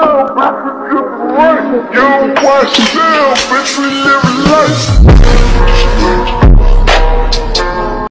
You watch down, bitch.